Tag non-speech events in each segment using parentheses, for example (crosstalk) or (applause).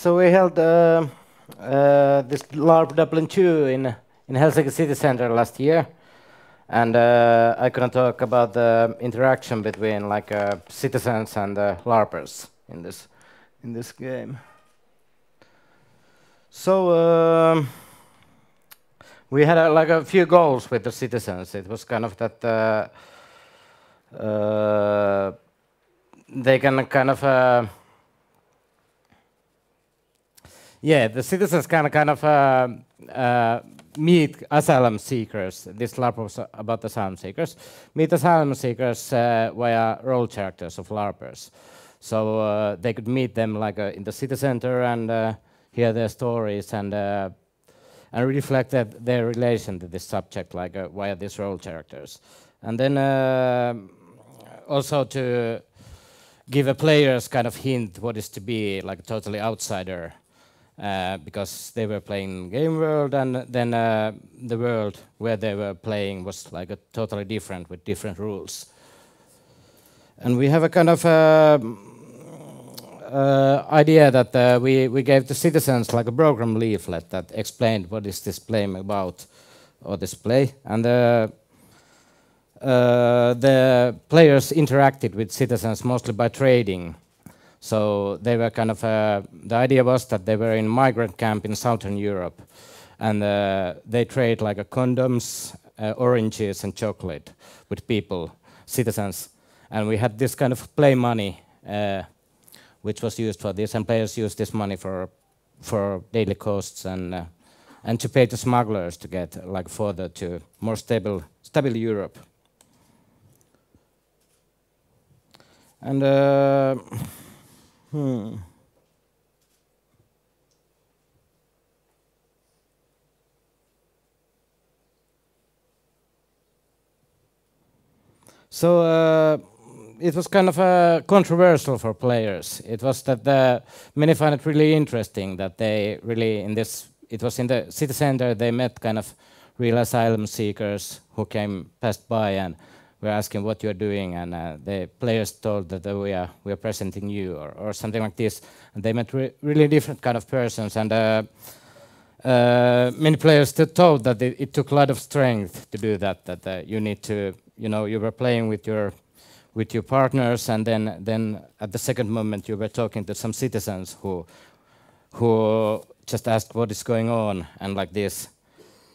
So we held uh, uh, this LARP Dublin 2 in, in Helsinki City Center last year. And uh, I gonna talk about the interaction between like uh, citizens and uh, LARPers in this, in this game. So um, we had uh, like a few goals with the citizens. It was kind of that uh, they can kind of yeah, the citizens can kind of uh, uh, meet asylum seekers. This LARP was about asylum seekers. Meet asylum seekers uh, via role characters of LARPers. So uh, they could meet them like uh, in the city center and uh, hear their stories and and reflect their relation to this subject like via these role characters. And then also to give a player's kind of hint what is to be like a totally outsider uh, because they were playing game world and then uh, the world where they were playing was like a totally different with different rules. And we have a kind of uh, uh idea that uh, we, we gave the citizens like a program leaflet that explained what is this play about or this play. And the players interacted with citizens mostly by trading so they were kind of, uh, the idea was that they were in migrant camp in Southern Europe and uh, they trade like condoms, uh, oranges and chocolate with people, citizens. And we had this kind of play money uh, which was used for this and players used this money for, for daily costs and, uh, and to pay the smugglers to get like further to more stable, stable Europe. And uh, Hmm. So uh, it was kind of uh, controversial for players. It was that many found it really interesting that they really in this. It was in the city center. They met kind of real asylum seekers who came passed by and we're asking what you're doing, and uh, the players told that uh, we are we are presenting you or, or something like this. And they met re really different kind of persons, and uh, uh many players told that it, it, took a lot of strength to do that. That uh, you need to, you know, you were playing with your with your partners, and then then at the second moment you were talking to some citizens who who just asked what is going on and like this.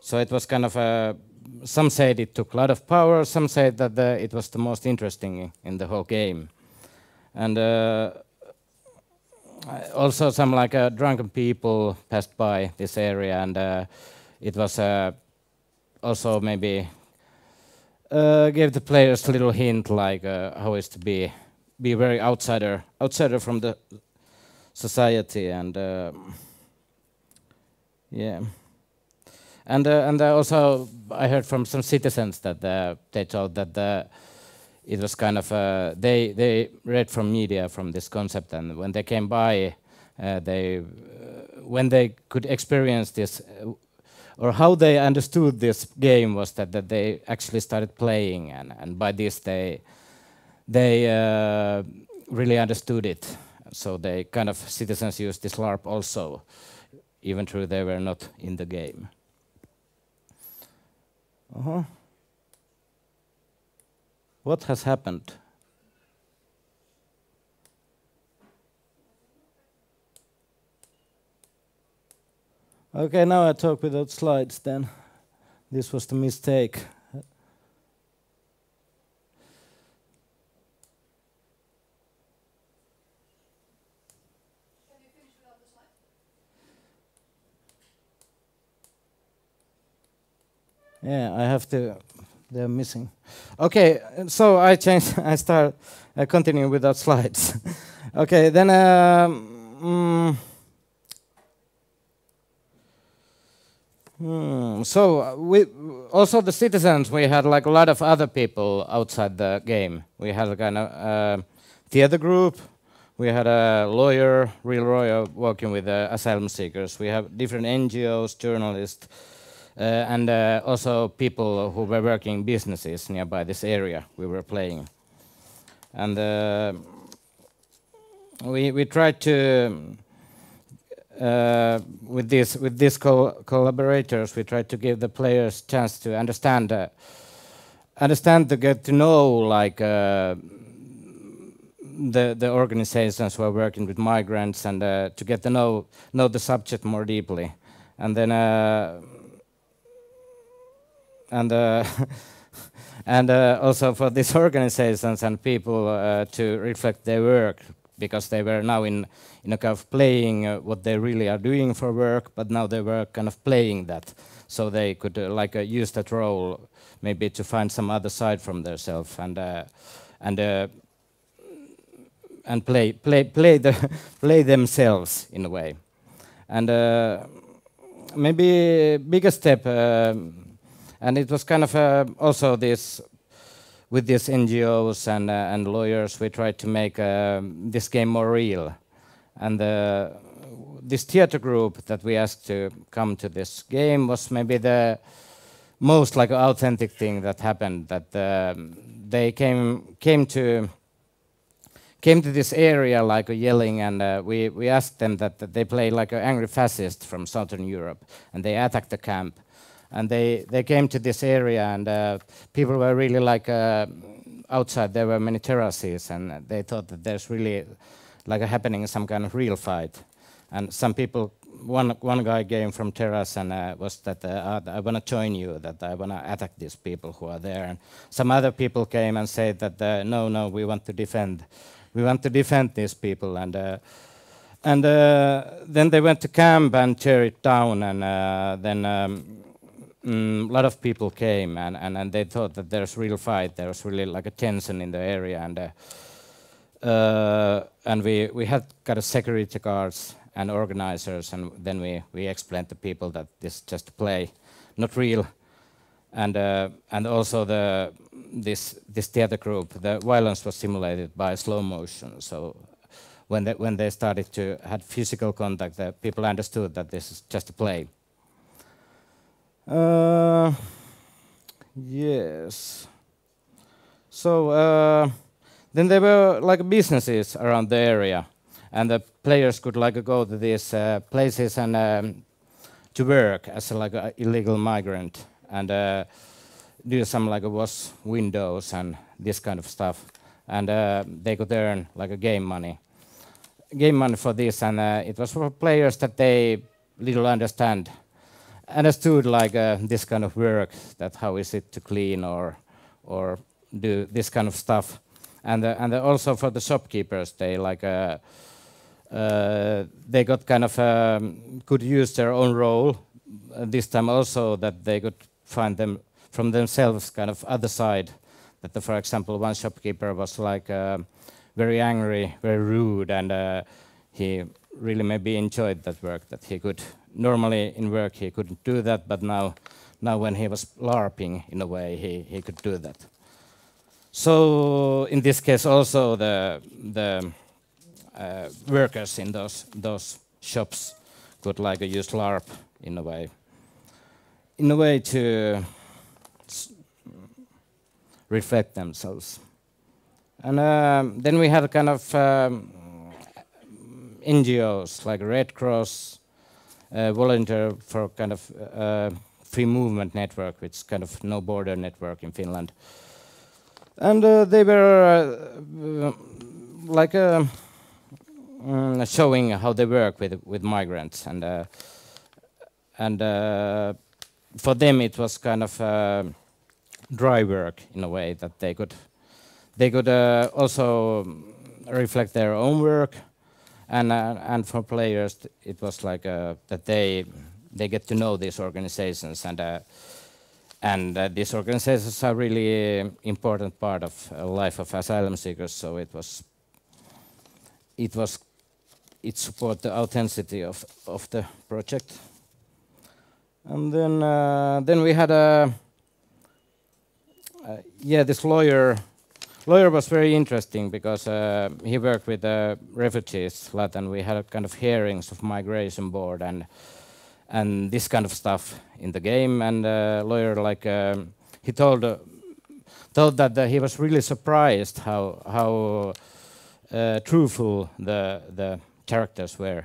So it was kind of a some said it took a lot of power, some said that the, it was the most interesting in the whole game. And uh, also some like uh, drunken people passed by this area and uh, it was uh, also maybe uh, gave the players a little hint like uh, how is to be be very outsider outsider from the society and yeah and uh, and uh, also I heard from some citizens that uh, they told that it was kind of they they read from media from this concept, and when they came by, they when they could experience this or how they understood this game was that, that they actually started playing and, and by this they they uh, really understood it. So they kind of citizens used this larp also even though they were not in the game uh -huh. What has happened? Okay, now I talk without slides then. This was the mistake. Yeah, I have to. They're missing. Okay, so I change. (laughs) I start uh, continuing without slides. (laughs) okay, then. Um, mm, so we also the citizens. We had like a lot of other people outside the game. We had a kind of uh, theater group. We had a lawyer, real lawyer, working with uh, asylum seekers. We have different NGOs, journalists uh, and uh, also people who were working businesses nearby this area we were playing. And uh, we, we tried to uh, with these with these co collaborators, we try to give the players chance to understand, uh, understand to get to know like uh, the the organizations who are working with migrants and uh, to get to know know the subject more deeply, and then uh, and uh, (laughs) and also for these (laughs) organizations and people to reflect their work because they were now in in a kind of playing uh, what they really are doing for work, but now they were kind of playing that, so they could uh, like uh, use that role maybe to find some other side from themselves and uh, and uh, and play play play the (laughs) play themselves in a way, and uh, maybe bigger step, and it was kind of also this with these NGOs and, uh, and lawyers, we tried to make uh, this game more real. And uh, this theater group that we asked to come to this game was maybe the most like authentic thing that happened. That um, they came came to came to this area like yelling, and uh, we we asked them that, that they play like an angry fascist from southern Europe, and they attacked the camp and they they came to this area and uh, people were really like uh, outside. There were many terraces and they thought that there's really like happening some kind of real fight. And some people one one guy came from terrace and uh, was that uh, I want to join you that I want to attack these people who are there. And some other people came and said that uh, no no we want to defend we want to defend these people. And uh, and then they went to camp and tear it down and then um, mm, a lot of people came and, and, and they thought that there's real fight. There was really like a tension in the area, and uh, uh, and we we had kind of security guards and organizers, and then we we explained to people that this is just a play, not real, and uh, and also the this this theater group, the violence was simulated by slow motion, so. When they, when they started to have physical contact, the people understood that this is just a play. Uh, yes. So uh, then there were like businesses around the area, and the players could like go to these uh, places and um, to work as like an illegal migrant and uh, do some like wash windows and this kind of stuff, and uh, they could earn like a game money, game money for this, and uh, it was for players that they little understand understood like uh, this kind of work, that how is it to clean or or do this kind of stuff, and uh, and also for the shopkeepers, they like uh, uh they got kind of um, could use their own role uh, this time also that they could find them from themselves kind of other side. That the, for example, one shopkeeper was like uh, very angry, very rude, and he really maybe enjoyed that work that he could normally in work he couldn't do that, but now, now when he was LARPing in a way, he, he could do that. So in this case also the, the uh, workers in those, those shops could like use LARP in a way, in a way to reflect themselves. And um, then we had kind of um, NGOs like Red Cross, uh, volunteer for kind of uh, free movement network, which is kind of no border network in Finland. And uh, they were like um, showing how they work with with migrants and and for them it was kind of uh, dry work in a way that they could they could uh, also reflect their own work and uh, and for players it was like uh, that they they get to know these organizations and uh, and uh, these organizations are really important part of life of asylum seekers. So it was it was it support the authenticity of of the project. And then uh, then we had a uh, yeah this lawyer lawyer was very interesting because uh, he worked with uh, refugees lot, and we had kind of hearings of migration board and and this kind of stuff in the game. And uh, lawyer like um, he told uh, told that uh, he was really surprised how how uh, truthful the the characters were,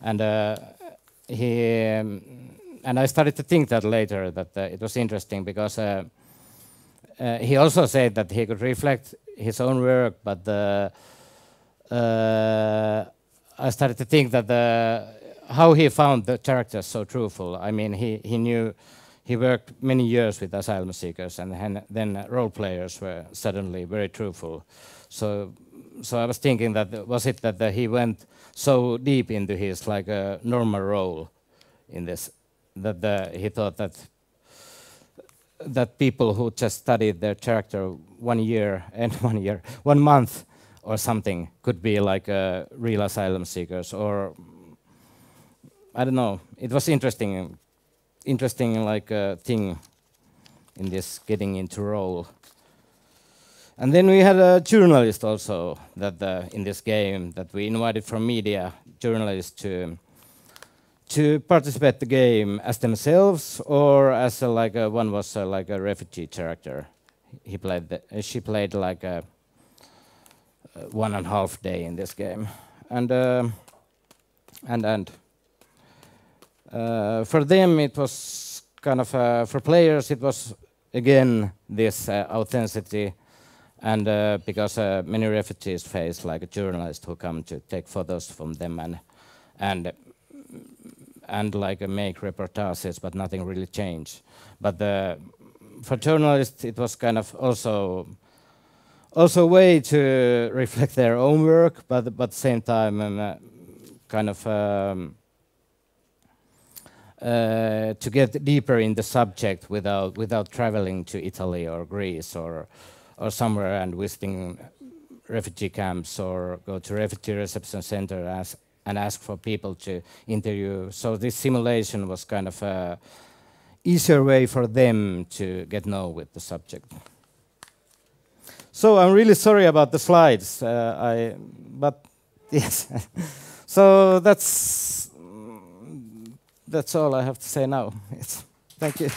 and uh, he um, and I started to think that later that uh, it was interesting because uh, uh, he also said that he could reflect his own work, but uh, I started to think that the, how he found the characters so truthful. I mean, he, he knew he worked many years with asylum seekers, and then role players were suddenly very truthful. So, so I was thinking that was it that he went so deep into his like a normal role in this that the, he thought that that people who just studied their character one year (laughs) and one year, one month or something could be like uh, real asylum seekers or I don't know. It was interesting, interesting like uh, thing in this getting into role. And then we had a journalist also that uh, in this game that we invited from media journalists to to participate the game as themselves or as a, like a, one was a, like a refugee character. He played the, she played like a, a, one and a half day in this game, and uh, and and uh, for them it was kind of uh, for players it was again this uh, authenticity and uh, because uh, many refugees face like a journalist who come to take photos from them and and and like make reportages, but nothing really changed. But the, for journalists, it was kind of also also a way to reflect their own work, but but same time um, uh, kind of um, uh, to get deeper in the subject without without traveling to Italy or Greece or or somewhere and visiting refugee camps or go to refugee reception center as and ask for people to interview. So this simulation was kind of a easier way for them to get know with the subject. So I'm really sorry about the slides. Uh, I, but (laughs) yes. so that's that's all I have to say now. It's, thank you.